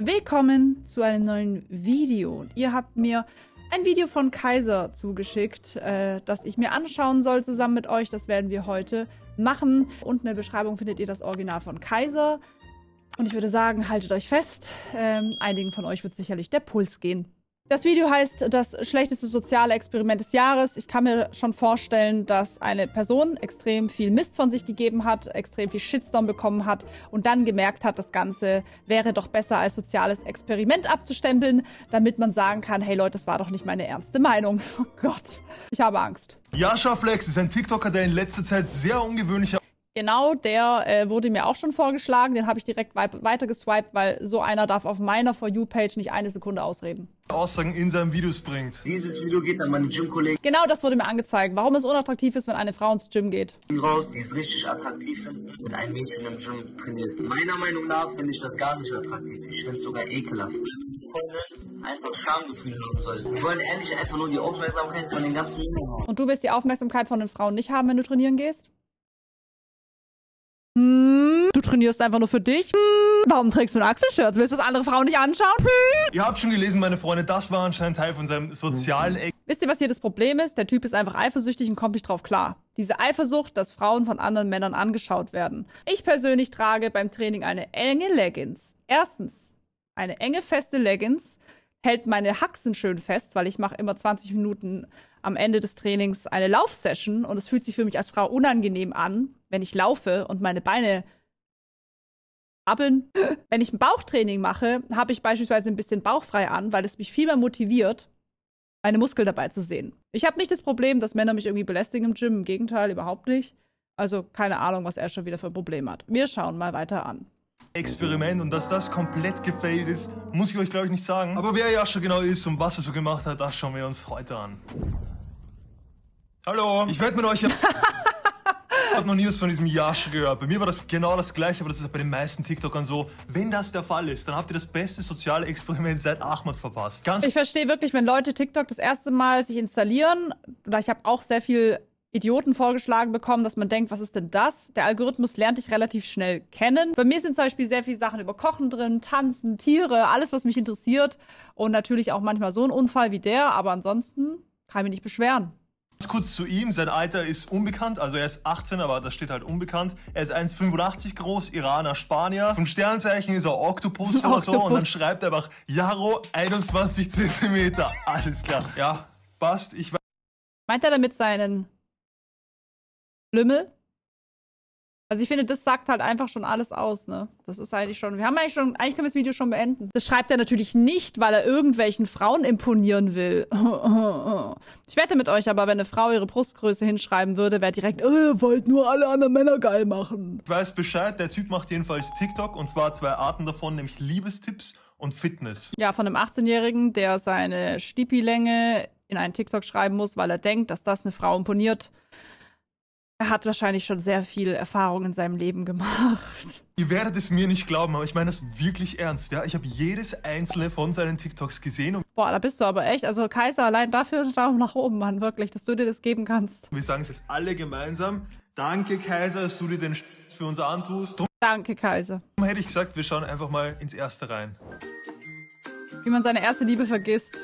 Willkommen zu einem neuen Video. Ihr habt mir ein Video von Kaiser zugeschickt, äh, das ich mir anschauen soll zusammen mit euch. Das werden wir heute machen. Unten in der Beschreibung findet ihr das Original von Kaiser. Und ich würde sagen, haltet euch fest. Ähm, einigen von euch wird sicherlich der Puls gehen. Das Video heißt das schlechteste soziale Experiment des Jahres. Ich kann mir schon vorstellen, dass eine Person extrem viel Mist von sich gegeben hat, extrem viel Shitstorm bekommen hat und dann gemerkt hat, das Ganze wäre doch besser als soziales Experiment abzustempeln, damit man sagen kann, hey Leute, das war doch nicht meine ernste Meinung. Oh Gott, ich habe Angst. Jascha Flex ist ein TikToker, der in letzter Zeit sehr ungewöhnliche Genau, der äh, wurde mir auch schon vorgeschlagen. Den habe ich direkt wei weiter geswiped, weil so einer darf auf meiner For You-Page nicht eine Sekunde ausreden. Aussagen in seinen Videos bringt. Dieses Video geht an meine Gym-Kollegen Genau das wurde mir angezeigt. Warum es unattraktiv ist, wenn eine Frau ins Gym geht. raus, die es richtig attraktiv finden, wenn ein Mädchen im Gym trainiert. Meiner Meinung nach finde ich das gar nicht attraktiv. Ich finde es sogar ekelhaft. Einfach Schamgefühl haben sollen. Die wollen ehrlich einfach nur die Aufmerksamkeit von den ganzen Männern haben. Und du wirst die Aufmerksamkeit von den Frauen nicht haben, wenn du trainieren gehst? Hm, du trainierst einfach nur für dich? Hm, warum trägst du ein Achselshirts? Willst du das andere Frauen nicht anschauen? Hm. Ihr habt schon gelesen, meine Freunde, das war anscheinend Teil von seinem sozialen Eck. Wisst ihr, was hier das Problem ist? Der Typ ist einfach eifersüchtig und kommt nicht drauf klar. Diese Eifersucht, dass Frauen von anderen Männern angeschaut werden. Ich persönlich trage beim Training eine enge Leggings. Erstens, eine enge, feste Leggings hält meine Haxen schön fest, weil ich mache immer 20 Minuten am Ende des Trainings eine Laufsession und es fühlt sich für mich als Frau unangenehm an, wenn ich laufe und meine Beine abbeln. wenn ich ein Bauchtraining mache, habe ich beispielsweise ein bisschen bauchfrei an, weil es mich viel mehr motiviert, meine Muskeln dabei zu sehen. Ich habe nicht das Problem, dass Männer mich irgendwie belästigen im Gym, im Gegenteil, überhaupt nicht. Also keine Ahnung, was er schon wieder für ein Problem hat. Wir schauen mal weiter an. Experiment und dass das komplett gefailt ist, muss ich euch glaube ich nicht sagen. Aber wer Jascha genau ist und was er so gemacht hat, das schauen wir uns heute an. Hallo, ich werde mit euch... Ich habe noch nie was von diesem Jascha gehört. Bei mir war das genau das gleiche, aber das ist auch bei den meisten TikTokern so. Wenn das der Fall ist, dann habt ihr das beste soziale Experiment seit Ahmad verpasst. Ganz Ich verstehe wirklich, wenn Leute TikTok das erste Mal sich installieren, oder ich habe auch sehr viel Idioten vorgeschlagen bekommen, dass man denkt, was ist denn das? Der Algorithmus lernt dich relativ schnell kennen. Bei mir sind zum Beispiel sehr viele Sachen über Kochen drin, Tanzen, Tiere, alles, was mich interessiert. Und natürlich auch manchmal so ein Unfall wie der, aber ansonsten kann ich mich nicht beschweren. Kurz zu ihm, sein Alter ist unbekannt, also er ist 18, aber das steht halt unbekannt. Er ist 1,85 groß, Iraner, Spanier. Vom Sternzeichen ist er Oktopus oder so und dann schreibt er einfach Jaro 21 Zentimeter. Alles klar. Ja, passt. Ich weiß Meint er damit seinen Lümmel? Also ich finde, das sagt halt einfach schon alles aus, ne? Das ist eigentlich schon. Wir haben eigentlich schon, eigentlich können wir das Video schon beenden. Das schreibt er natürlich nicht, weil er irgendwelchen Frauen imponieren will. Ich wette mit euch aber, wenn eine Frau ihre Brustgröße hinschreiben würde, wäre direkt, äh, wollt nur alle anderen Männer geil machen. weiß Bescheid. Der Typ macht jedenfalls TikTok und zwar zwei Arten davon, nämlich Liebestipps und Fitness. Ja, von einem 18-Jährigen, der seine Stipi-Länge in einen TikTok schreiben muss, weil er denkt, dass das eine Frau imponiert. Er hat wahrscheinlich schon sehr viel Erfahrung in seinem Leben gemacht. Ihr werdet es mir nicht glauben, aber ich meine das wirklich ernst. Ja, ich habe jedes einzelne von seinen TikToks gesehen und Boah, da bist du aber echt. Also Kaiser, allein dafür Daumen nach oben, Mann, wirklich, dass du dir das geben kannst. wir sagen es jetzt alle gemeinsam. Danke, Kaiser, dass du dir den Sch für uns antust. Drum Danke, Kaiser. hätte ich gesagt, wir schauen einfach mal ins erste rein. Wie man seine erste Liebe vergisst.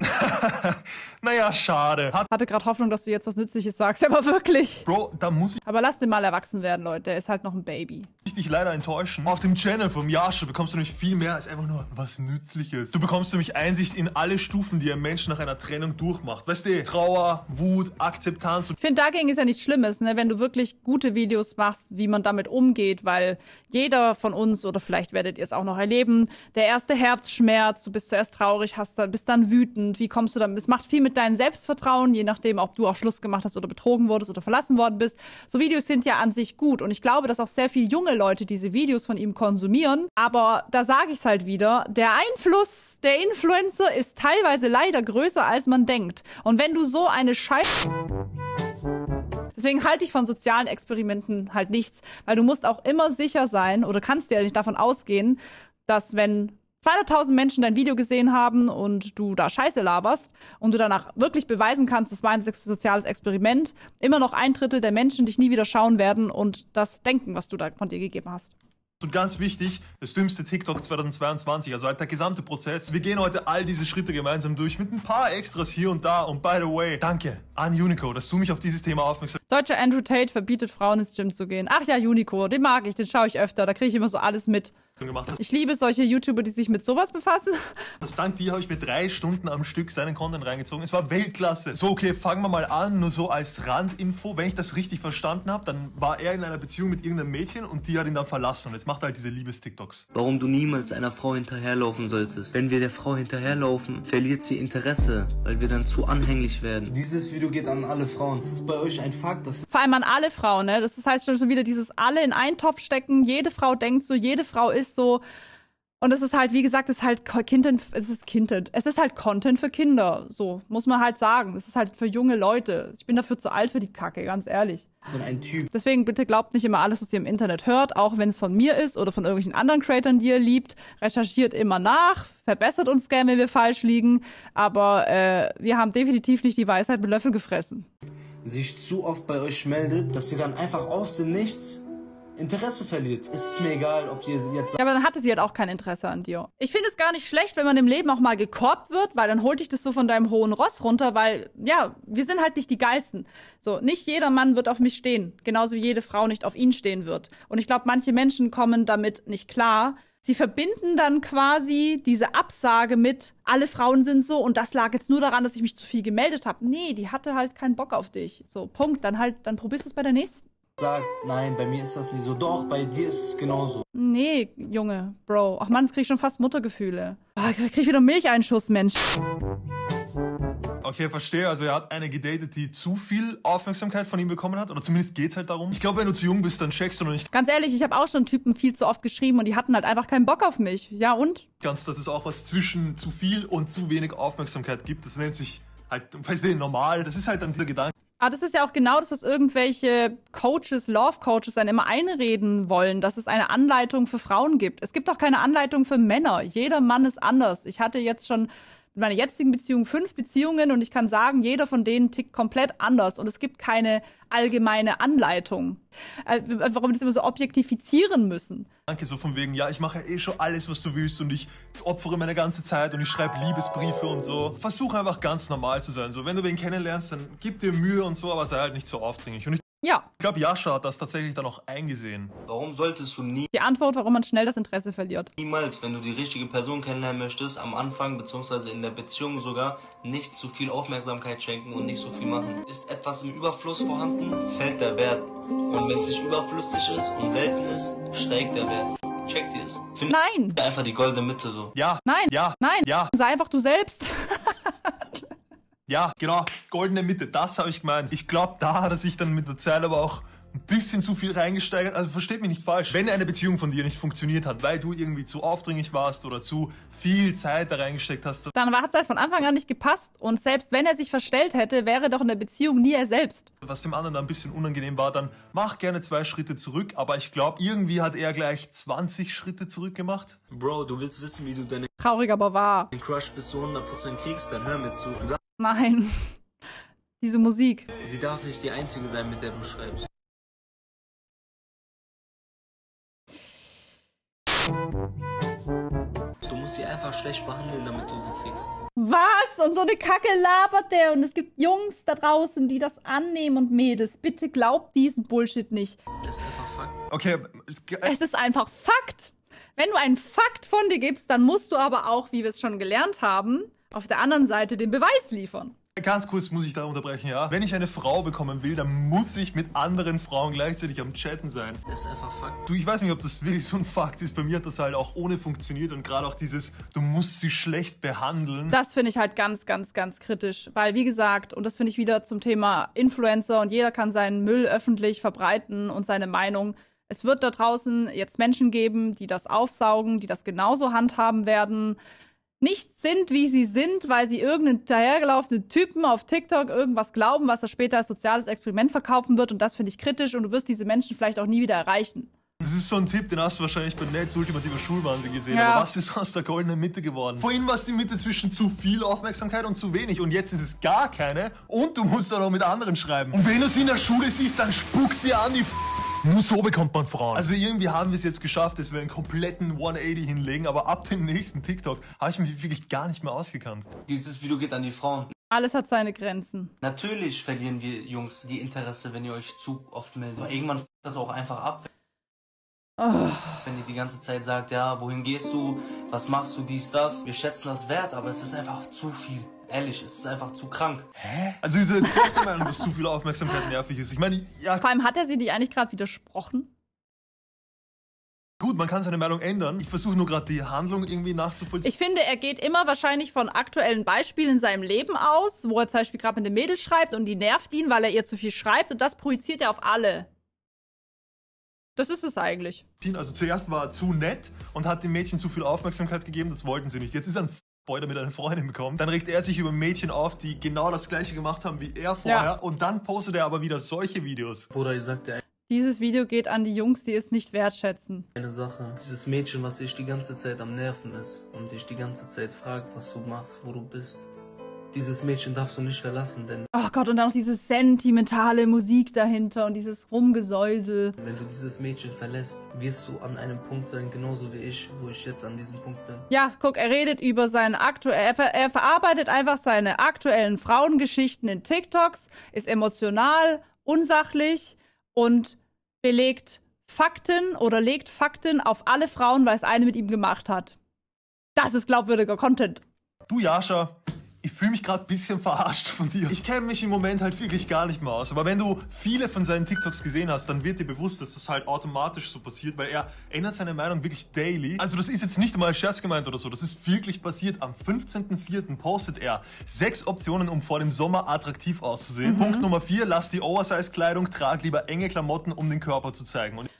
Naja, schade. Hat Hatte gerade Hoffnung, dass du jetzt was Nützliches sagst, aber wirklich. Bro, da muss ich Aber lass den mal erwachsen werden, Leute. Er ist halt noch ein Baby. Dich leider enttäuschen. Auf dem Channel vom Jascha bekommst du nämlich viel mehr als einfach nur was Nützliches. Du bekommst nämlich Einsicht in alle Stufen, die ein Mensch nach einer Trennung durchmacht. Weißt du, Trauer, Wut, Akzeptanz Ich finde, dagegen ist ja nichts Schlimmes, ne? wenn du wirklich gute Videos machst, wie man damit umgeht, weil jeder von uns, oder vielleicht werdet ihr es auch noch erleben, der erste Herzschmerz, du bist zuerst traurig, hast dann, bist dann wütend, wie kommst du damit? Es macht viel mit deinem Selbstvertrauen, je nachdem, ob du auch Schluss gemacht hast oder betrogen wurdest oder verlassen worden bist. So Videos sind ja an sich gut und ich glaube, dass auch sehr viele junge Leute diese Videos von ihm konsumieren, aber da sage ich es halt wieder, der Einfluss der Influencer ist teilweise leider größer, als man denkt. Und wenn du so eine Scheiße Deswegen halte ich von sozialen Experimenten halt nichts, weil du musst auch immer sicher sein oder kannst ja nicht davon ausgehen, dass wenn 200.000 Menschen dein Video gesehen haben und du da Scheiße laberst und du danach wirklich beweisen kannst, das war ein soziales Experiment, immer noch ein Drittel der Menschen dich nie wieder schauen werden und das Denken, was du da von dir gegeben hast. Und ganz wichtig, das dümmste TikTok 2022, also halt der gesamte Prozess. Wir gehen heute all diese Schritte gemeinsam durch mit ein paar Extras hier und da. Und by the way, danke an Unico, dass du mich auf dieses Thema aufmerksam Deutscher Andrew Tate verbietet Frauen ins Gym zu gehen. Ach ja, Unico, den mag ich, den schaue ich öfter, da kriege ich immer so alles mit gemacht hast. Ich liebe solche YouTuber, die sich mit sowas befassen. Das dank dir habe ich mir drei Stunden am Stück seinen Content reingezogen. Es war Weltklasse. So, okay, fangen wir mal an, nur so als Randinfo. Wenn ich das richtig verstanden habe, dann war er in einer Beziehung mit irgendeinem Mädchen und die hat ihn dann verlassen. Und jetzt macht er halt diese Liebes-TikToks. Warum du niemals einer Frau hinterherlaufen solltest. Wenn wir der Frau hinterherlaufen, verliert sie Interesse, weil wir dann zu anhänglich werden. Dieses Video geht an alle Frauen. Das ist bei euch ein Fakt. Dass Vor allem an alle Frauen, ne? Das heißt schon wieder dieses alle in einen Topf stecken. Jede Frau denkt so, jede Frau ist so. Und es ist halt, wie gesagt, es ist halt Content, es ist Content. Es ist halt Content für Kinder. So, muss man halt sagen. Es ist halt für junge Leute. Ich bin dafür zu alt für die Kacke, ganz ehrlich. Von einem Typ. Deswegen bitte glaubt nicht immer alles, was ihr im Internet hört, auch wenn es von mir ist oder von irgendwelchen anderen Creatoren, die ihr liebt. Recherchiert immer nach, verbessert uns gerne, wenn wir falsch liegen. Aber äh, wir haben definitiv nicht die Weisheit mit Löffel gefressen. Sich zu oft bei euch meldet, dass sie dann einfach aus dem Nichts Interesse verliert. Es ist mir egal, ob ihr jetzt. Ja, aber dann hatte sie halt auch kein Interesse an dir. Ich finde es gar nicht schlecht, wenn man im Leben auch mal gekorbt wird, weil dann holt dich das so von deinem hohen Ross runter, weil, ja, wir sind halt nicht die Geisten. So, nicht jeder Mann wird auf mich stehen. Genauso wie jede Frau nicht auf ihn stehen wird. Und ich glaube, manche Menschen kommen damit nicht klar. Sie verbinden dann quasi diese Absage mit, alle Frauen sind so und das lag jetzt nur daran, dass ich mich zu viel gemeldet habe. Nee, die hatte halt keinen Bock auf dich. So, Punkt. Dann halt, dann probierst du es bei der nächsten sagt, nein, bei mir ist das nicht so. Doch, bei dir ist es genauso. Nee, Junge, Bro. Ach man, jetzt krieg ich schon fast Muttergefühle. Oh, ich krieg wieder Milcheinschuss, Mensch. Okay, verstehe. Also er hat eine gedatet, die zu viel Aufmerksamkeit von ihm bekommen hat. Oder zumindest geht's halt darum. Ich glaube, wenn du zu jung bist, dann checkst du noch nicht. Ganz ehrlich, ich habe auch schon Typen viel zu oft geschrieben und die hatten halt einfach keinen Bock auf mich. Ja und? Ganz, dass es auch was zwischen zu viel und zu wenig Aufmerksamkeit gibt. Das nennt sich halt, weißt du, normal. Das ist halt dann der Gedanke. Aber das ist ja auch genau das, was irgendwelche Coaches, Love Coaches dann immer einreden wollen, dass es eine Anleitung für Frauen gibt. Es gibt auch keine Anleitung für Männer. Jeder Mann ist anders. Ich hatte jetzt schon meiner jetzigen Beziehung fünf Beziehungen und ich kann sagen, jeder von denen tickt komplett anders und es gibt keine allgemeine Anleitung. Äh, warum wir das immer so objektifizieren müssen. Danke, so von wegen, ja, ich mache eh schon alles, was du willst und ich opfere meine ganze Zeit und ich schreibe Liebesbriefe und so. Versuch einfach ganz normal zu sein. So, wenn du wen kennenlernst, dann gib dir Mühe und so, aber sei halt nicht so aufdringlich. Und ich ja. Ich glaube, Jascha hat das tatsächlich dann auch eingesehen. Warum solltest du nie... Die Antwort, warum man schnell das Interesse verliert. Niemals, wenn du die richtige Person kennenlernen möchtest, am Anfang bzw. in der Beziehung sogar, nicht zu viel Aufmerksamkeit schenken und nicht so viel machen. Ist etwas im Überfluss vorhanden, fällt der Wert. Und wenn es nicht überflüssig ist und selten ist, steigt der Wert. Checkt ihr es? Nein. Einfach die goldene Mitte so. Ja. Nein. Ja. Nein. Ja. Sei einfach du selbst. Ja, genau, goldene Mitte, das habe ich gemeint. Ich glaube, da hat er sich dann mit der Zeit aber auch ein bisschen zu viel reingesteigert. Also versteht mich nicht falsch. Wenn eine Beziehung von dir nicht funktioniert hat, weil du irgendwie zu aufdringlich warst oder zu viel Zeit da reingesteckt hast, dann hat es halt von Anfang an nicht gepasst. Und selbst wenn er sich verstellt hätte, wäre doch in der Beziehung nie er selbst. Was dem anderen da ein bisschen unangenehm war, dann mach gerne zwei Schritte zurück. Aber ich glaube, irgendwie hat er gleich 20 Schritte zurück gemacht. Bro, du willst wissen, wie du deine Traurig, aber wahr. Den Crush bis zu 100% kriegst, dann hör mir zu. Nein. Diese Musik. Sie darf nicht die einzige sein, mit der du schreibst. Du musst sie einfach schlecht behandeln, damit du sie kriegst. Was? Und so eine Kacke labert der. Und es gibt Jungs da draußen, die das annehmen und Mädels. Bitte glaubt diesen Bullshit nicht. Das ist einfach Fakt. Okay. Es ist einfach Fakt. Wenn du einen Fakt von dir gibst, dann musst du aber auch, wie wir es schon gelernt haben, auf der anderen Seite den Beweis liefern. Ganz kurz muss ich da unterbrechen, ja. Wenn ich eine Frau bekommen will, dann muss ich mit anderen Frauen gleichzeitig am Chatten sein. Das ist einfach Fakt. Du, ich weiß nicht, ob das wirklich so ein Fakt ist. Bei mir hat das halt auch ohne funktioniert und gerade auch dieses, du musst sie schlecht behandeln. Das finde ich halt ganz, ganz, ganz kritisch. Weil, wie gesagt, und das finde ich wieder zum Thema Influencer und jeder kann seinen Müll öffentlich verbreiten und seine Meinung. Es wird da draußen jetzt Menschen geben, die das aufsaugen, die das genauso handhaben werden nicht sind, wie sie sind, weil sie irgendeinen dahergelaufenen Typen auf TikTok irgendwas glauben, was er später als soziales Experiment verkaufen wird. Und das finde ich kritisch und du wirst diese Menschen vielleicht auch nie wieder erreichen. Das ist so ein Tipp, den hast du wahrscheinlich bei Nets ultimativer Schulwahnsinn gesehen. Ja. Aber was ist aus der goldenen Mitte geworden? Vorhin war es die Mitte zwischen zu viel Aufmerksamkeit und zu wenig. Und jetzt ist es gar keine. Und du musst auch noch mit anderen schreiben. Und wenn du sie in der Schule siehst, dann spuck sie an, die F nur so bekommt man Frauen. Also irgendwie haben wir es jetzt geschafft, dass wir einen kompletten 180 hinlegen, aber ab dem nächsten TikTok habe ich mich wirklich gar nicht mehr ausgekannt. Dieses Video geht an die Frauen. Alles hat seine Grenzen. Natürlich verlieren wir Jungs die Interesse, wenn ihr euch zu oft meldet. Aber irgendwann f- das auch einfach ab, Oh. wenn ihr die ganze Zeit sagt, ja, wohin gehst du, was machst du, dies, das. Wir schätzen das wert, aber es ist einfach zu viel. Ehrlich, es ist einfach zu krank. Also ist er jetzt doch der Meinung, dass zu viel Aufmerksamkeit nervig ist. Ich meine, ja Vor allem hat er sie nicht eigentlich gerade widersprochen? gut, man kann seine Meinung ändern. Ich versuche nur gerade die Handlung irgendwie nachzuvollziehen. Ich finde, er geht immer wahrscheinlich von aktuellen Beispielen in seinem Leben aus, wo er zum Beispiel gerade mit dem Mädel schreibt und die nervt ihn, weil er ihr zu viel schreibt und das projiziert er auf alle. Das ist es eigentlich. Also zuerst war er zu nett und hat dem Mädchen zu viel Aufmerksamkeit gegeben, das wollten sie nicht. Jetzt ist er ein Der mit einer Freundin bekommt. Dann regt er sich über Mädchen auf, die genau das gleiche gemacht haben wie er vorher. Ja. Und dann postet er aber wieder solche Videos. Bruder, ich sag dir Dieses Video geht an die Jungs, die es nicht wertschätzen. eine Sache. Dieses Mädchen, was dich die ganze Zeit am Nerven ist und dich die ganze Zeit fragt, was du machst, wo du bist. Dieses Mädchen darfst du nicht verlassen, denn Oh Gott, und dann noch diese sentimentale Musik dahinter und dieses Rumgesäusel. wenn du dieses Mädchen verlässt, wirst du an einem Punkt sein, genauso wie ich, wo ich jetzt an diesem Punkt bin. Ja, guck, er redet über seine aktuell, er, ver er verarbeitet einfach seine aktuellen Frauengeschichten in TikToks, ist emotional, unsachlich und belegt Fakten oder legt Fakten auf alle Frauen, weil es eine mit ihm gemacht hat. Das ist glaubwürdiger Content. Du, Jascha, ich fühle mich gerade ein bisschen verarscht von dir. Ich kenne mich im Moment halt wirklich gar nicht mehr aus. Aber wenn du viele von seinen TikToks gesehen hast, dann wird dir bewusst, dass das halt automatisch so passiert, weil er ändert seine Meinung wirklich daily. Also das ist jetzt nicht als Scherz gemeint oder so. Das ist wirklich passiert. Am 15.04. postet er sechs Optionen, um vor dem Sommer attraktiv auszusehen. Punkt Nummer vier, lass die Oversize-Kleidung, trag lieber enge Klamotten, um den Körper zu zeigen. Und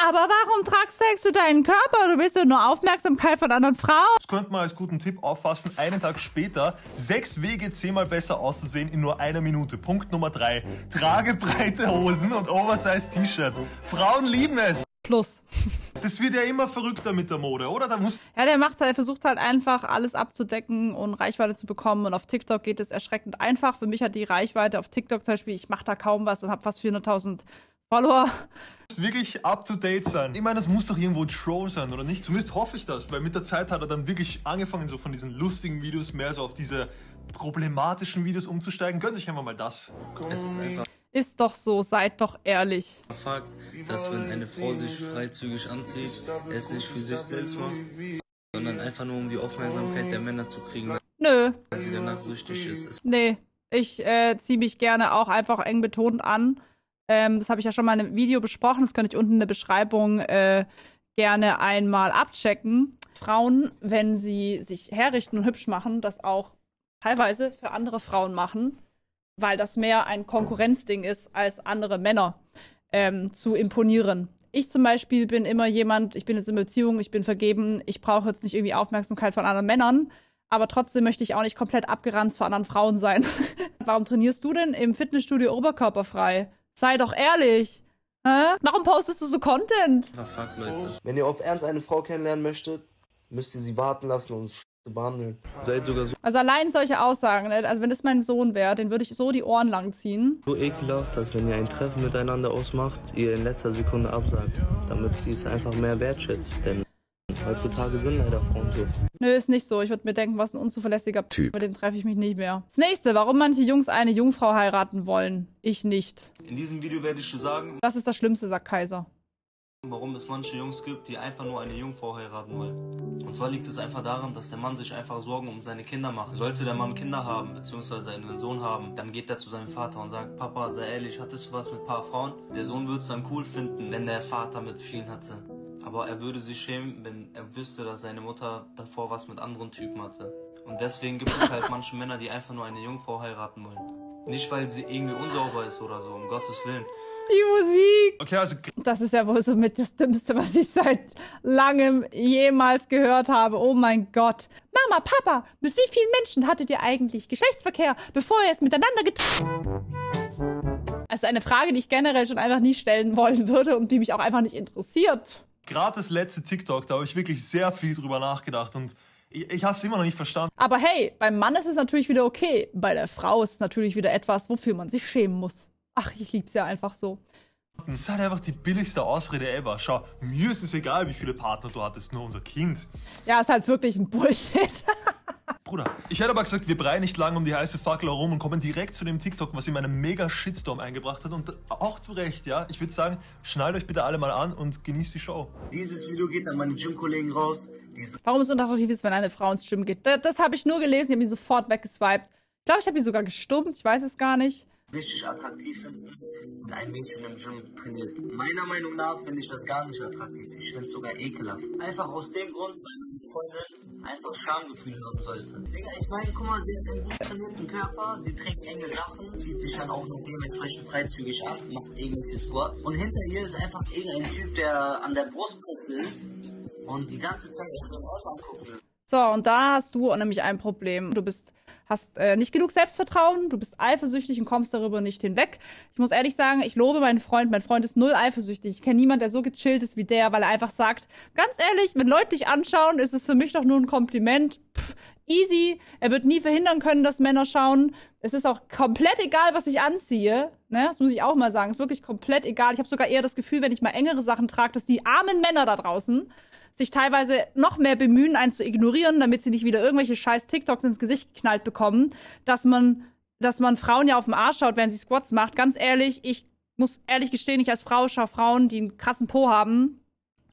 Aber warum tragst du deinen Körper? Du willst ja nur Aufmerksamkeit von anderen Frauen. Das könnte man als guten Tipp auffassen. Einen Tag später, sechs Wege, zehnmal besser auszusehen in nur einer Minute. Punkt Nummer drei. Trage breite Hosen und Oversize T-Shirts. Frauen lieben es. Plus. Das wird ja immer verrückter mit der Mode, oder? Da muss Ja, der macht halt, versucht halt einfach alles abzudecken und Reichweite zu bekommen. Und auf TikTok geht es erschreckend einfach. Für mich hat die Reichweite auf TikTok zum Beispiel, ich mache da kaum was und habe fast 400.000 Follower. wirklich up to date sein. Ich meine, das muss doch irgendwo ein Troll sein, oder nicht? Zumindest hoffe ich das, weil mit der Zeit hat er dann wirklich angefangen, so von diesen lustigen Videos mehr so auf diese problematischen Videos umzusteigen. Gönnt euch einfach mal das. Es ist einfach Ist doch so, seid doch ehrlich. Fakt, dass wenn eine Frau sich freizügig anzieht, er es nicht für sich selbst macht, sondern einfach nur um die Aufmerksamkeit der Männer zu kriegen, Nö, weil sie danach süchtig ist. Nee. Ich äh, ziehe mich gerne auch einfach eng betont an. Ähm, das habe ich ja schon mal in einem Video besprochen. Das könnte ich unten in der Beschreibung äh, gerne einmal abchecken. Frauen, wenn sie sich herrichten und hübsch machen, das auch teilweise für andere Frauen machen, weil das mehr ein Konkurrenzding ist, als andere Männer ähm, zu imponieren. Ich zum Beispiel bin immer jemand, ich bin jetzt in Beziehung, ich bin vergeben, ich brauche jetzt nicht irgendwie Aufmerksamkeit von anderen Männern, aber trotzdem möchte ich auch nicht komplett abgeranzt vor anderen Frauen sein. Warum trainierst du denn im Fitnessstudio oberkörperfrei? Sei doch ehrlich. Hä? Warum postest du so Content? Fakt, Leute. Wenn ihr auf Ernst eine Frau kennenlernen möchtet, müsst ihr sie warten lassen und sch- behandeln. Seid sogar so, Also allein solche Aussagen, ne? also wenn das mein Sohn wäre, den würde ich so die Ohren lang ziehen. so ekelhaft, dass wenn ihr ein Treffen miteinander ausmacht, ihr in letzter Sekunde absagt, damit sie es einfach mehr wertschätzt. Denn heutzutage sind leider Frauen so. Nö, ist nicht so. Ich würde mir denken, was ein unzuverlässiger Typ. Mit dem treffe ich mich nicht mehr. Das nächste, warum manche Jungs eine Jungfrau heiraten wollen. Ich nicht. In diesem Video werde ich dir sagen, Das ist das Schlimmste, sagt Kaiser. warum es manche Jungs gibt, die einfach nur eine Jungfrau heiraten wollen. Und zwar liegt es einfach daran, dass der Mann sich einfach Sorgen um seine Kinder macht. Sollte der Mann Kinder haben, beziehungsweise einen Sohn haben, dann geht er zu seinem Vater und sagt, Papa, sei ehrlich, hattest du was mit ein paar Frauen? Der Sohn würde es dann cool finden, wenn der Vater mit vielen hatte. Aber er würde sich schämen, wenn er wüsste, dass seine Mutter davor was mit anderen Typen hatte. Und deswegen gibt es halt manche Männer, die einfach nur eine Jungfrau heiraten wollen. Nicht, weil sie irgendwie unsauber ist oder so, um Gottes Willen. Die Musik. Okay, also Das ist ja wohl so mit das Dümmste, was ich seit langem jemals gehört habe. Oh mein Gott. Mama, Papa, mit wie vielen Menschen hattet ihr eigentlich Geschlechtsverkehr, bevor ihr es miteinander getan Also eine Frage, die ich generell schon einfach nie stellen wollen würde und die mich auch einfach nicht interessiert. Gerade das letzte TikTok, da habe ich wirklich sehr viel drüber nachgedacht und ich, ich habe es immer noch nicht verstanden. Aber hey, beim Mann ist es natürlich wieder okay. Bei der Frau ist es natürlich wieder etwas, wofür man sich schämen muss. Ach, ich lieb's ja einfach so. Das ist halt einfach die billigste Ausrede ever. Schau, mir ist es egal, wie viele Partner du hattest, nur unser Kind. Ja, ist halt wirklich ein Bullshit. Bruder, ich hätte aber gesagt, wir breien nicht lang um die heiße Fackel herum und kommen direkt zu dem TikTok, was in meinem mega Shitstorm eingebracht hat. Und auch zu Recht, ja. Ich würde sagen, schnallt euch bitte alle mal an und genießt die Show. Dieses Video geht an meine Gym-Kollegen raus. Warum es unattraktiv ist, wenn eine Frau ins Gym geht. Das, das habe ich nur gelesen, ich habe ihn sofort weggeswiped. Ich glaube, ich habe ihn sogar gestummt, ich weiß es gar nicht richtig attraktiv finden, wenn ein Mädchen im Gym trainiert. Meiner Meinung nach finde ich das gar nicht attraktiv. Ich finde es sogar ekelhaft. Einfach aus dem Grund, weil meine Freundin einfach Schamgefühl haben sollte. Digga, ich meine, guck mal, sie hat einen gut trainierten Körper, sie trägt enge Sachen, zieht sich dann auch noch dementsprechend freizügig an, macht irgendwelche Squats. Und hinter ihr ist einfach irgendein Typ, der an der Brustpresse ist und die ganze Zeit auf den Haus angucken will. So, und da hast du nämlich ein Problem. Du bist hast äh, nicht genug Selbstvertrauen, du bist eifersüchtig und kommst darüber nicht hinweg. Ich muss ehrlich sagen, ich lobe meinen Freund. Mein Freund ist null eifersüchtig. Ich kenne niemanden, der so gechillt ist wie der, weil er einfach sagt, ganz ehrlich, wenn Leute dich anschauen, ist es für mich doch nur ein Kompliment. Pff, easy. Er wird nie verhindern können, dass Männer schauen. Es ist auch komplett egal, was ich anziehe. Ne? Das muss ich auch mal sagen. Es ist wirklich komplett egal. Ich habe sogar eher das Gefühl, wenn ich mal engere Sachen trage, dass die armen Männer da draußen sich teilweise noch mehr bemühen, einen zu ignorieren, damit sie nicht wieder irgendwelche scheiß TikToks ins Gesicht geknallt bekommen, dass man, dass man Frauen ja auf den Arsch schaut, während sie Squats macht. Ganz ehrlich, ich muss ehrlich gestehen, ich als Frau schaue Frauen, die einen krassen Po haben,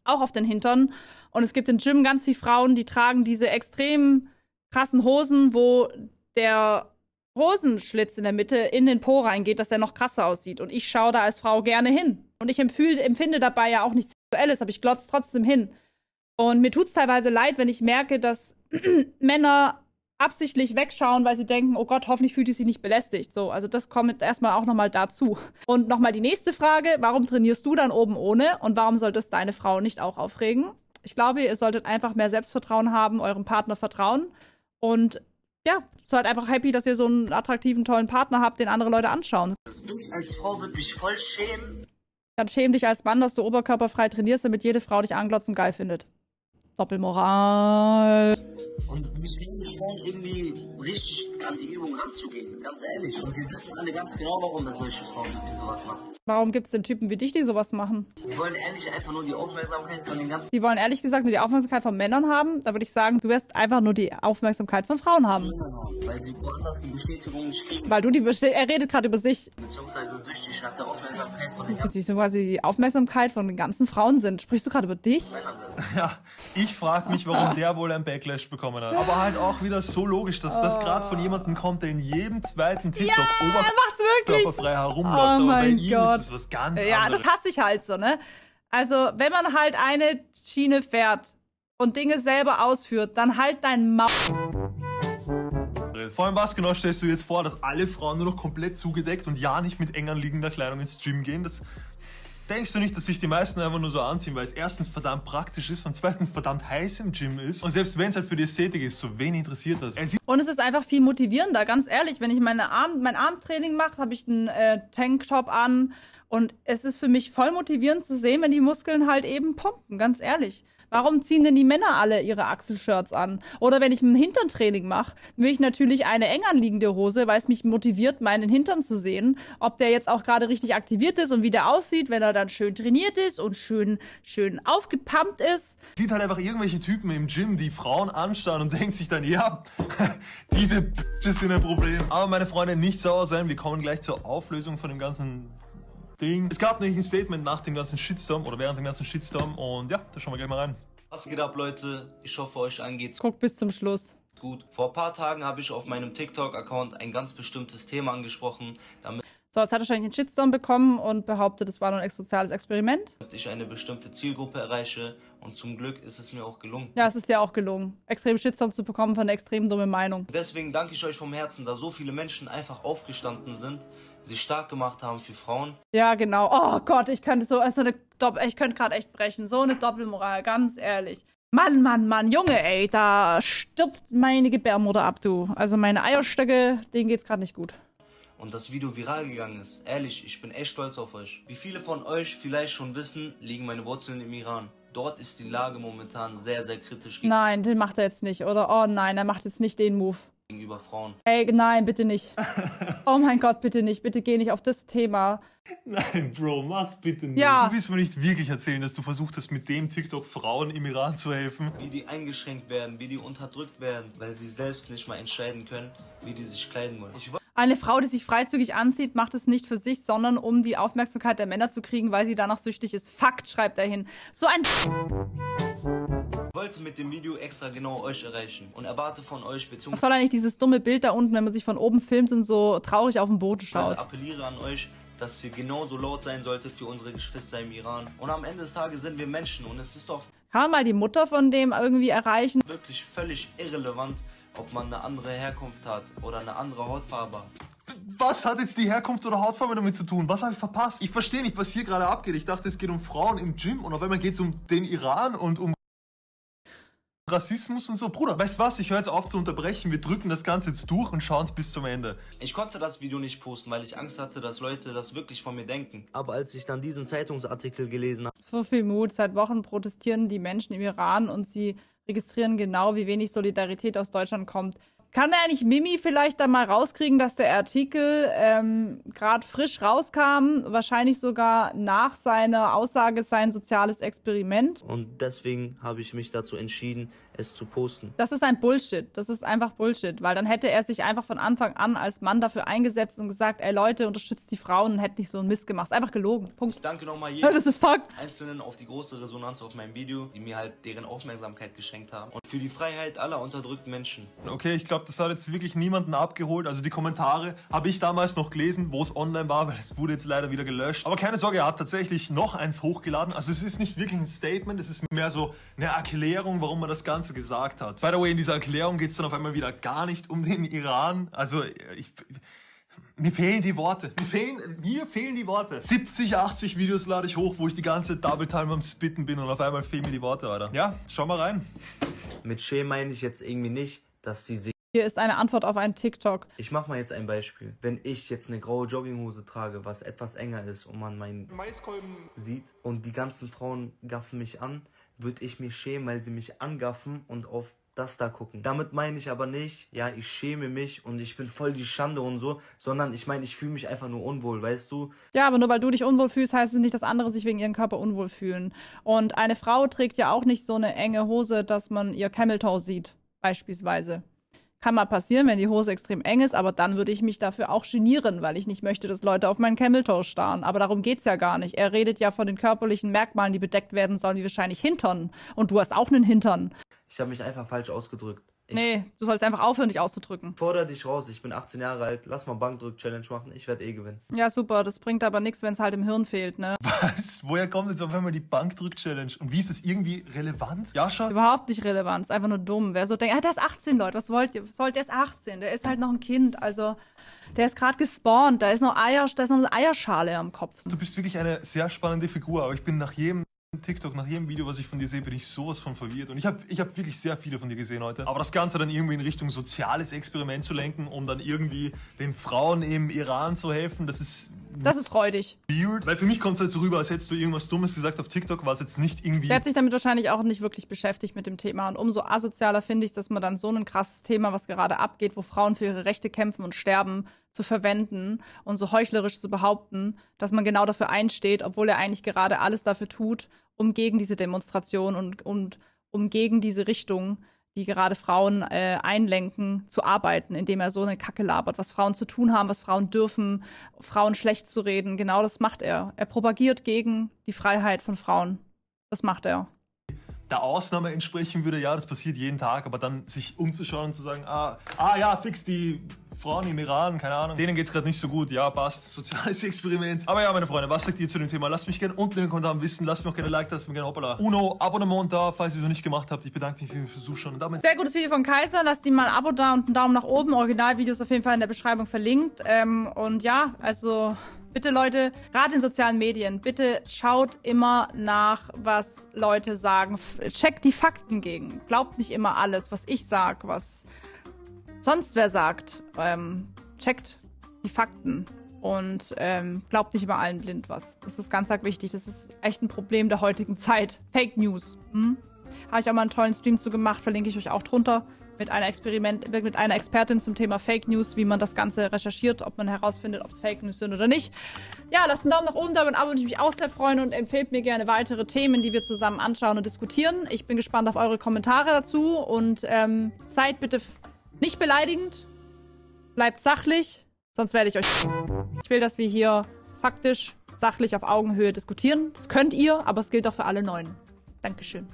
auch auf den Hintern. Und es gibt im Gym ganz viele Frauen, die tragen diese extrem krassen Hosen, wo der Hosenschlitz in der Mitte in den Po reingeht, dass er noch krasser aussieht. Und ich schaue da als Frau gerne hin. Und ich empfühl, empfinde dabei ja auch nichts Sexuelles, aber ich glotze trotzdem hin. Und mir tut es teilweise leid, wenn ich merke, dass Männer absichtlich wegschauen, weil sie denken, oh Gott, hoffentlich fühlt sie sich nicht belästigt. So, also das kommt erstmal auch nochmal dazu. Und nochmal die nächste Frage, warum trainierst du dann oben ohne und warum sollte es deine Frau nicht auch aufregen? Ich glaube, ihr solltet einfach mehr Selbstvertrauen haben, eurem Partner vertrauen und ja, seid einfach happy, dass ihr so einen attraktiven, tollen Partner habt, den andere Leute anschauen. Ich als Frau würde mich voll schämen. Dann schäm dich als Mann, dass du oberkörperfrei trainierst, damit jede Frau dich anglotzen geil findet. Doppelmoral. Und mich schon irgendwie richtig an die Übung ranzugehen, ganz ehrlich. Und wir wissen alle ganz genau, warum es solche Frauen gibt, die sowas machen. Warum gibt es denn Typen wie dich, die sowas machen? Die wollen ehrlich einfach nur die Aufmerksamkeit von den ganzen. Die wollen ehrlich gesagt nur die Aufmerksamkeit von Männern haben. Da würde ich sagen, du wirst einfach nur die Aufmerksamkeit von Frauen haben. Weil sie woanders die Bestätigung nicht kriegen. Weil du die Bestätigung. Er redet gerade über sich. Beziehungsweise süchtig nach der Aufmerksamkeit von den ganzen. Beziehungsweise die Aufmerksamkeit von den ganzen Frauen sind. Sprichst du gerade über dich? Ja, ich frage mich, warum der wohl ein Backlash bekommen hat. Aber halt auch wieder so logisch, dass das gerade von jemandem kommt, der in jedem zweiten TikTok ja, oberkörperfrei herumläuft. Oh aber bei ihm Gott. ist das was ganz ja, anderes. das hasse ich halt so, ne? Also, wenn man halt eine Schiene fährt und Dinge selber ausführt, dann halt dein Maul. Vor allem, was genau stellst du jetzt vor, dass alle Frauen nur noch komplett zugedeckt und ja nicht mit eng anliegender Kleidung ins Gym gehen? Das denkst du nicht, dass sich die meisten einfach nur so anziehen, weil es erstens verdammt praktisch ist und zweitens verdammt heiß im Gym ist. Und selbst wenn es halt für die Ästhetik ist, so wen interessiert das? Es Und es ist einfach viel motivierender, ganz ehrlich. Wenn ich meine Arm, mein Armtraining mache, habe ich einen äh, Tanktop an und es ist für mich voll motivierend zu sehen, wenn die Muskeln halt eben pumpen, ganz ehrlich. Warum ziehen denn die Männer alle ihre Achselshirts an? Oder wenn ich ein Hinterntraining mache, will ich natürlich eine eng anliegende Hose, weil es mich motiviert, meinen Hintern zu sehen, ob der jetzt auch gerade richtig aktiviert ist und wie der aussieht, wenn er dann schön trainiert ist und schön, schön aufgepumpt ist. sieht halt einfach irgendwelche Typen im Gym, die Frauen anstarren und denkt sich dann, ja, diese Bitches sind ein Problem. Aber meine Freunde, nicht sauer sein, wir kommen gleich zur Auflösung von dem ganzen Ding. Es gab nämlich ein Statement nach dem ganzen Shitstorm oder während dem ganzen Shitstorm und ja, da schauen wir gleich mal rein. Was geht ab, Leute? Ich hoffe, euch allen geht's Guck bis zum Schluss. gut. Vor ein paar Tagen habe ich auf meinem TikTok-Account ein ganz bestimmtes Thema angesprochen, damit So, jetzt hat er wahrscheinlich einen Shitstorm bekommen und behauptet, es war nur ein soziales Experiment. ich eine bestimmte Zielgruppe erreiche. Und zum Glück ist es mir auch gelungen. Ja, es ist ja auch gelungen, extrem Shitstorm zu bekommen von einer extrem dummen Meinung. Deswegen danke ich euch vom Herzen, da so viele Menschen einfach aufgestanden sind, sich stark gemacht haben für Frauen. Ja, genau. Oh Gott, ich könnte so, also eine Doppel, ich könnte gerade echt brechen. So eine Doppelmoral, ganz ehrlich. Mann, Mann, Mann, Junge, ey, da stirbt meine Gebärmutter ab, du. Also meine Eierstöcke, denen geht's gerade nicht gut. und das Video viral gegangen ist. Ehrlich, ich bin echt stolz auf euch. Wie viele von euch vielleicht schon wissen, liegen meine Wurzeln im Iran. Dort ist die Lage momentan sehr, sehr kritisch Nein, den macht er jetzt nicht, oder? Oh nein, er macht jetzt nicht den Move. Gegenüber Frauen. Ey, nein, bitte nicht. Oh mein Gott, bitte nicht. Bitte geh nicht auf das Thema. Nein, Bro, mach's bitte nicht. Ja. Du willst mir nicht wirklich erzählen, dass du versucht hast, mit dem TikTok Frauen im Iran zu helfen. Wie die eingeschränkt werden, wie die unterdrückt werden, weil sie selbst nicht mal entscheiden können, wie die sich kleiden wollen. Ich Eine Frau, die sich freizügig anzieht, macht es nicht für sich, sondern um die Aufmerksamkeit der Männer zu kriegen, weil sie danach süchtig ist. Fakt, schreibt er hin. So ein wollte mit dem Video extra genau euch erreichen und erwarte von euch Was beziehungsweise soll eigentlich dieses dumme Bild da unten, wenn man sich von oben filmt und so traurig auf den Boden schaut? appelliere an euch, dass ihr genauso laut sein solltet für unsere Geschwister im Iran. Und am Ende des Tages sind wir Menschen und es ist doch Kann man mal die Mutter von dem irgendwie erreichen? wirklich völlig irrelevant, ob man eine andere Herkunft hat oder eine andere Hautfarbe. Was hat jetzt die Herkunft oder Hautfarbe damit zu tun? Was habe ich verpasst? Ich verstehe nicht, was hier gerade abgeht. Ich dachte, es geht um Frauen im Gym und auf einmal geht es um den Iran und um Rassismus und so. Bruder, weißt du was? Ich höre jetzt auf zu unterbrechen. Wir drücken das Ganze jetzt durch und schauen es bis zum Ende. Ich konnte das Video nicht posten, weil ich Angst hatte, dass Leute das wirklich von mir denken. Aber als ich dann diesen Zeitungsartikel gelesen So viel Mut. Seit Wochen protestieren die Menschen im Iran und sie registrieren genau, wie wenig Solidarität aus Deutschland kommt. Kann er eigentlich Mimi vielleicht da mal rauskriegen, dass der Artikel ähm, gerade frisch rauskam, wahrscheinlich sogar nach seiner Aussage sein soziales Experiment? und deswegen habe ich mich dazu entschieden, es zu posten. Das ist ein Bullshit. Das ist einfach Bullshit, weil dann hätte er sich einfach von Anfang an als Mann dafür eingesetzt und gesagt, ey Leute, unterstützt die Frauen und hätte nicht so einen Mist gemacht. Ist einfach gelogen. Punkt. Ich danke nochmal Ja, jedem das ist Fakt. Einzelnen auf die große Resonanz auf meinem Video, die mir halt deren Aufmerksamkeit geschenkt haben. Und für die Freiheit aller unterdrückten Menschen. Okay, ich glaube, das hat jetzt wirklich niemanden abgeholt. Also die Kommentare habe ich damals noch gelesen, wo es online war, weil es wurde jetzt leider wieder gelöscht. Aber keine Sorge, er hat tatsächlich noch eins hochgeladen. Also es ist nicht wirklich ein Statement, es ist mehr so eine Erklärung, warum er das Ganze gesagt hat. By the way, in dieser Erklärung geht es dann auf einmal wieder gar nicht um den Iran. Also ich... Mir fehlen die Worte. Mir fehlen, mir fehlen die Worte. 70, 80 Videos lade ich hoch, wo ich die ganze Double Time am Spitten bin und auf einmal fehlen mir die Worte, Alter. Ja, schau mal rein. Mit Schämen meine ich jetzt irgendwie nicht, dass sie sich. Hier ist eine Antwort auf einen TikTok. Ich mache mal jetzt ein Beispiel. Wenn ich jetzt eine graue Jogginghose trage, was etwas enger ist und man meinen Maiskolben sieht und die ganzen Frauen gaffen mich an, würde ich mich schämen, weil sie mich angaffen und auf das da gucken. Damit meine ich aber nicht, ja, ich schäme mich und ich bin voll die Schande und so, sondern ich meine, ich fühle mich einfach nur unwohl, weißt du? Ja, aber nur weil du dich unwohl fühlst, heißt es nicht, dass andere sich wegen ihrem Körper unwohl fühlen. Und eine Frau trägt ja auch nicht so eine enge Hose, dass man ihr Camel Toe sieht, beispielsweise. Kann mal passieren, wenn die Hose extrem eng ist, aber dann würde ich mich dafür auch genieren, weil ich nicht möchte, dass Leute auf meinen Camel Toe starren. Aber darum geht's ja gar nicht. Er redet ja von den körperlichen Merkmalen, die bedeckt werden sollen, wie wahrscheinlich Hintern. Und du hast auch einen Hintern. Ich habe mich einfach falsch ausgedrückt. Ich Nee, du sollst einfach aufhören, dich auszudrücken. fordere dich raus, ich bin 18 Jahre alt, lass mal Bankdrück-Challenge machen, ich werde eh gewinnen. Ja, super, das bringt aber nichts, wenn es halt im Hirn fehlt, ne? Was? Woher kommt jetzt auf einmal die Bankdrück-Challenge? Und wie ist es irgendwie relevant? Jascha? Überhaupt nicht relevant, ist einfach nur dumm. Wer so denkt, ah, der ist 18, Leute, was wollt ihr? Was wollt, der ist 18, der ist halt noch ein Kind, also der ist gerade gespawnt, da ist noch Eier, da ist noch eine Eierschale am Kopf. Du bist wirklich eine sehr spannende Figur, aber ich bin nach jedem TikTok, nach jedem Video, was ich von dir sehe, bin ich sowas von verwirrt. Und ich habe ich hab wirklich sehr viele von dir gesehen heute. Aber das Ganze dann irgendwie in Richtung soziales Experiment zu lenken, um dann irgendwie den Frauen im Iran zu helfen, das ist Das ist freudig. weird. Weil für mich kommt es halt so rüber, als hättest du irgendwas Dummes gesagt auf TikTok, was jetzt nicht irgendwie... Der hat sich damit wahrscheinlich auch nicht wirklich beschäftigt mit dem Thema. Und umso asozialer finde ich dass man dann so ein krasses Thema, was gerade abgeht, wo Frauen für ihre Rechte kämpfen und sterben, zu verwenden und so heuchlerisch zu behaupten, dass man genau dafür einsteht, obwohl er eigentlich gerade alles dafür tut, um gegen diese Demonstration und, und um gegen diese Richtung, die gerade Frauen äh, einlenken, zu arbeiten, indem er so eine Kacke labert, was Frauen zu tun haben, was Frauen dürfen, Frauen schlecht zu reden. Genau das macht er. Er propagiert gegen die Freiheit von Frauen. Das macht er. der Ausnahme entsprechen würde, ja, das passiert jeden Tag, aber dann sich umzuschauen und zu sagen, ah, ah ja, fix die Frauen im Iran, keine Ahnung, denen geht's gerade nicht so gut, ja, passt, soziales Experiment. Aber ja, meine Freunde, was sagt ihr zu dem Thema? Lasst mich gerne unten in den Kommentaren wissen, lasst mir auch gerne Like, lasst mir gerne hoppala. Uno, Abonnement da, falls ihr es noch nicht gemacht habt. Ich bedanke mich fürs Zuschauen und damit Sehr gutes Video von Kaiser. Lasst ihm mal ein Abo da und einen Daumen nach oben. Originalvideos auf jeden Fall in der Beschreibung verlinkt. Ähm, und ja, also bitte Leute, gerade in sozialen Medien, bitte schaut immer nach, was Leute sagen. Checkt die Fakten gegen. Glaubt nicht immer alles, was ich sag, was sonst wer sagt. Ähm, checkt die Fakten und ähm, glaubt nicht über allen blind was. Das ist ganz, ganz wichtig. Das ist echt ein Problem der heutigen Zeit. Fake News. Hm? Habe ich auch mal einen tollen Stream zu gemacht, verlinke ich euch auch drunter. Mit einer, Experiment, mit einer Expertin zum Thema Fake News, wie man das Ganze recherchiert, ob man herausfindet, ob es Fake News sind oder nicht. Ja, lasst einen Daumen nach oben da Abo würde ich mich auch sehr freuen und empfehlt mir gerne weitere Themen, die wir zusammen anschauen und diskutieren. Ich bin gespannt auf eure Kommentare dazu und ähm, seid bitte nicht beleidigend, bleibt sachlich, sonst werde ich euch. Ich will, dass wir hier faktisch, sachlich auf Augenhöhe diskutieren. Das könnt ihr, aber es gilt auch für alle Neuen. Dankeschön.